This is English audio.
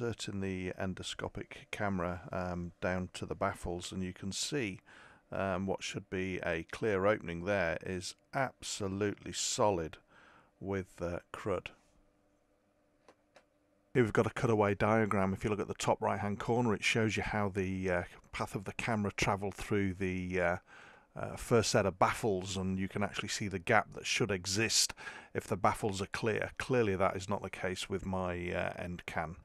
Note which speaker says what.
Speaker 1: inserting the endoscopic camera um, down to the baffles and you can see um, what should be a clear opening there is absolutely solid with uh, crud. Here we've got a cutaway diagram. If you look at the top right hand corner, it shows you how the uh, path of the camera travelled through the uh, uh, first set of baffles, and you can actually see the gap that should exist if the baffles are clear. Clearly, that is not the case with my uh, end can.